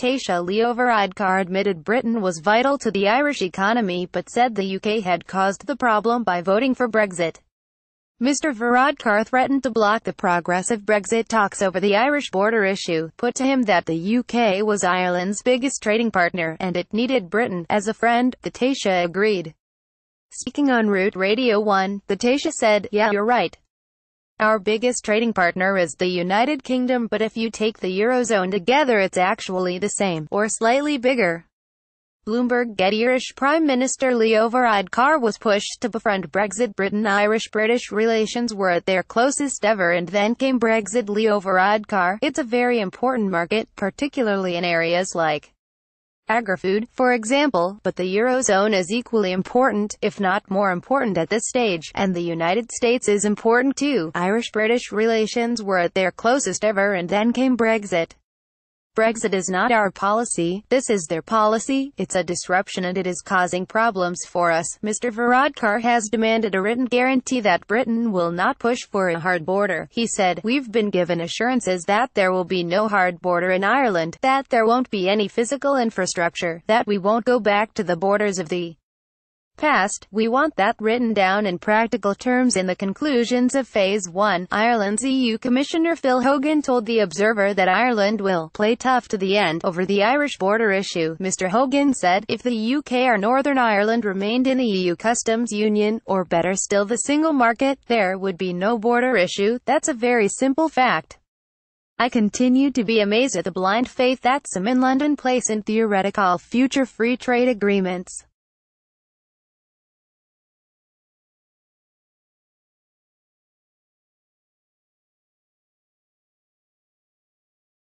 Taoiseach Leo Varadkar admitted Britain was vital to the Irish economy but said the UK had caused the problem by voting for Brexit. Mr. Varadkar threatened to block the progress of Brexit talks over the Irish border issue, put to him that the UK was Ireland's biggest trading partner, and it needed Britain as a friend, the Taoiseach agreed. Speaking on Route Radio 1, the Taoiseach said, yeah, you're right. Our biggest trading partner is the United Kingdom but if you take the Eurozone together it's actually the same, or slightly bigger. Bloomberg get Irish Prime Minister Leo Varadkar was pushed to befriend Brexit Britain-Irish-British relations were at their closest ever and then came Brexit Leo Varadkar. It's a very important market, particularly in areas like agri-food, for example, but the Eurozone is equally important, if not more important at this stage, and the United States is important too. Irish-British relations were at their closest ever and then came Brexit. Brexit is not our policy, this is their policy, it's a disruption and it is causing problems for us. Mr. Varadkar has demanded a written guarantee that Britain will not push for a hard border. He said, We've been given assurances that there will be no hard border in Ireland, that there won't be any physical infrastructure, that we won't go back to the borders of the past, we want that written down in practical terms in the conclusions of Phase 1. Ireland's EU Commissioner Phil Hogan told The Observer that Ireland will play tough to the end over the Irish border issue. Mr Hogan said, if the UK or Northern Ireland remained in the EU customs union, or better still the single market, there would be no border issue. That's a very simple fact. I continue to be amazed at the blind faith that some in London place in theoretical future free trade agreements.